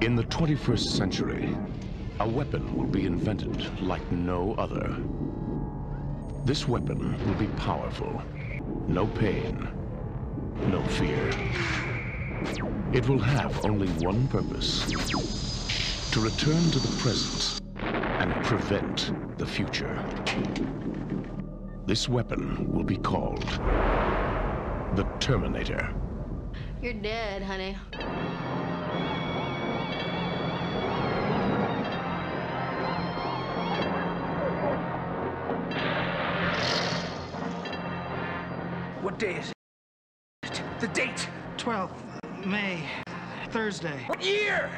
In the 21st century, a weapon will be invented like no other. This weapon will be powerful. No pain, no fear. It will have only one purpose. To return to the present and prevent the future. This weapon will be called the Terminator. You're dead, honey. What day is it? The date? 12th May, Thursday. What year?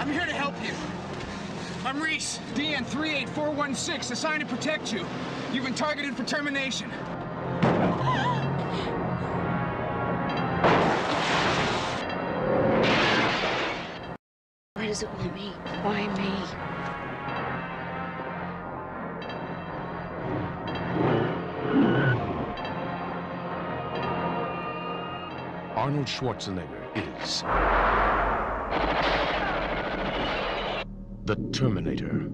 I'm here to help you. I'm Reese, DN 38416, assigned to protect you. You've been targeted for termination. Want me? Why me? Arnold Schwarzenegger is the Terminator.